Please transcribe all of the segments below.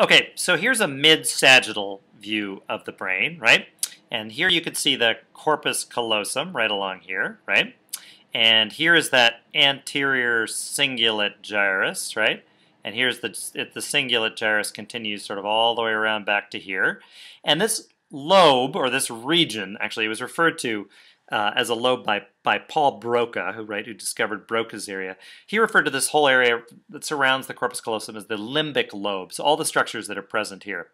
Okay, so here's a mid-sagittal view of the brain, right? And here you can see the corpus callosum right along here, right? And here is that anterior cingulate gyrus, right? And here's the, the cingulate gyrus continues sort of all the way around back to here. And this lobe, or this region, actually, it was referred to uh, as a lobe by, by Paul Broca, who right who discovered Broca's area. He referred to this whole area that surrounds the corpus callosum as the limbic lobes, all the structures that are present here.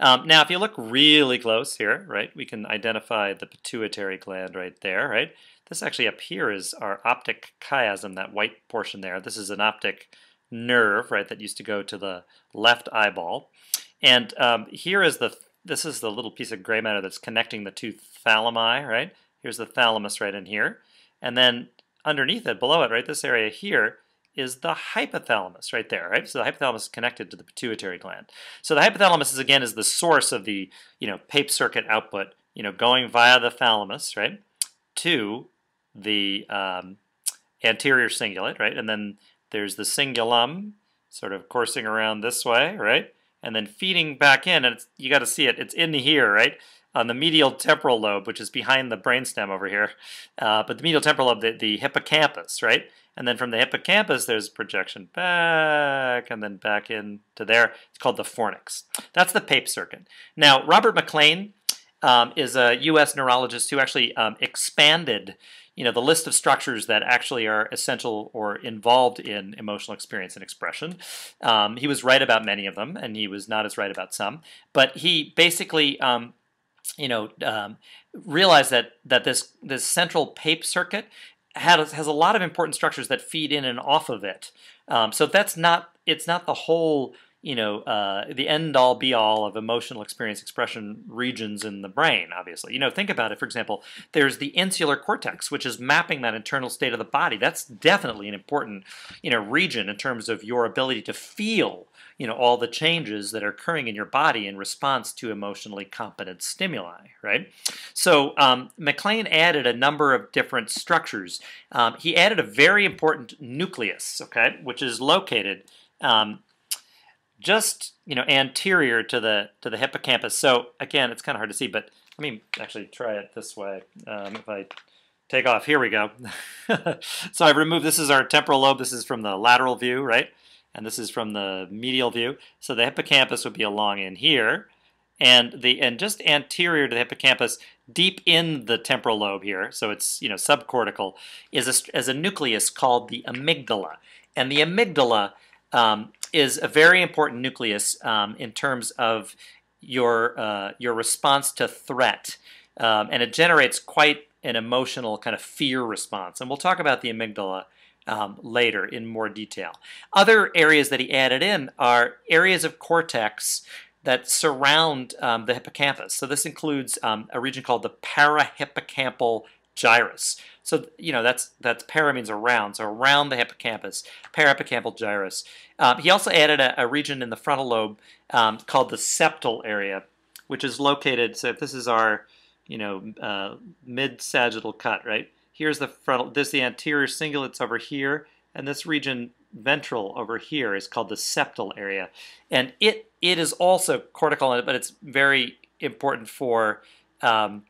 Um, now, if you look really close here, right, we can identify the pituitary gland right there, right. This actually up here is our optic chiasm, that white portion there. This is an optic nerve, right, that used to go to the left eyeball. And um, here is the this is the little piece of gray matter that's connecting the two thalami, right? Here's the thalamus right in here. And then underneath it, below it, right, this area here is the hypothalamus right there, right? So the hypothalamus is connected to the pituitary gland. So the hypothalamus is again is the source of the, you know, Papez circuit output, you know, going via the thalamus, right, to the um, anterior cingulate, right? And then there's the cingulum sort of coursing around this way, right? And then feeding back in, and you got to see it, it's in here, right? On the medial temporal lobe, which is behind the brainstem over here. Uh, but the medial temporal lobe, the, the hippocampus, right? And then from the hippocampus, there's projection back and then back into there. It's called the fornix. That's the Papez circuit. Now, Robert MacLean um, is a U.S. neurologist who actually um, expanded you know, the list of structures that actually are essential or involved in emotional experience and expression. Um, he was right about many of them, and he was not as right about some. But he basically um, you know, um, realize that that this this central Papez circuit has has a lot of important structures that feed in and off of it. Um, so that's not it's not the whole you know uh, the end all be all of emotional experience expression regions in the brain. Obviously, you know think about it. For example, there's the insular cortex, which is mapping that internal state of the body. That's definitely an important you know region in terms of your ability to feel you know all the changes that are occurring in your body in response to emotionally competent stimuli, right? So um, MacLean added a number of different structures. Um, he added a very important nucleus, okay, which is located um, just you know anterior to the to the hippocampus. So again, it's kind of hard to see, but let me actually try it this way. Um, if I take off, here we go. so I've removed. This is our temporal lobe. This is from the lateral view, right? and this is from the medial view. So the hippocampus would be along in here, and the and just anterior to the hippocampus, deep in the temporal lobe here, so it's you know subcortical, is a, is a nucleus called the amygdala, and the amygdala um, is a very important nucleus um, in terms of your uh, your response to threat, um, and it generates quite an emotional kind of fear response, and we'll talk about the amygdala um, later in more detail. Other areas that he added in are areas of cortex that surround um, the hippocampus. So this includes um, a region called the parahippocampal gyrus. So you know that's that's para means around, so around the hippocampus, parahippocampal gyrus. Um, he also added a, a, region in the frontal lobe um, called the septal area, which is located. So if this is our you know uh, mid sagittal cut, right? Here's the frontal, this the anterior cingulates over here, and this region ventral over here is called the septal area. And it it is also cortical, but it's very important for um,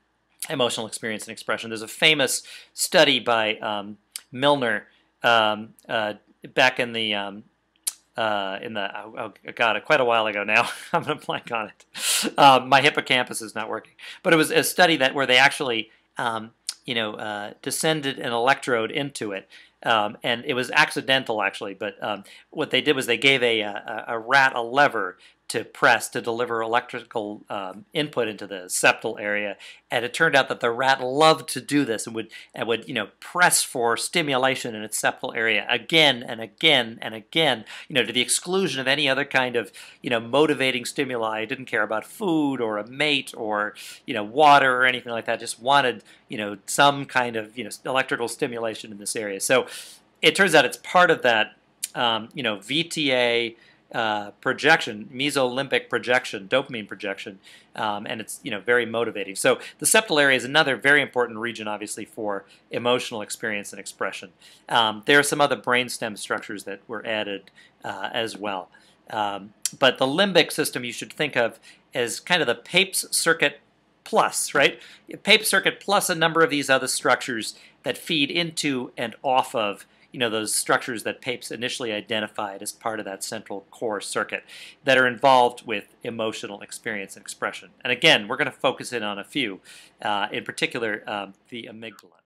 emotional experience and expression. There's a famous study by um, Milner um, uh, back in the um, uh, in the oh, oh, god quite a while ago now. I'm gonna blank on it. Uh, my hippocampus is not working, but it was a study that where they actually um, you know, uh, descended an electrode into it. Um, and it was accidental actually, but what they did was they gave a, a, a, rat a lever to press to deliver electrical um, input into the septal area, and it turned out that the rat loved to do this and would and would you know press for stimulation in its septal area again and again and again, you know, to the exclusion of any other kind of you know motivating stimuli. It didn't care about food or a mate or you know water or anything like that. Just wanted you know some kind of you know electrical stimulation in this area. So it turns out it's part of that um, you know VTA uh, projection, mesolimbic projection, dopamine projection, um, and it's you know very motivating. So the septal area is another very important region, obviously for emotional experience and expression. Um, there are some other brainstem structures that were added uh, as well. Um, but the limbic system you should think of as kind of the Papez circuit plus, right? Papez circuit plus a number of these other structures that feed into and off of you know those structures that Papez initially identified as part of that central core circuit that are involved with emotional experience and expression. And again, we're going to focus in on a few, uh, in particular um, the amygdala.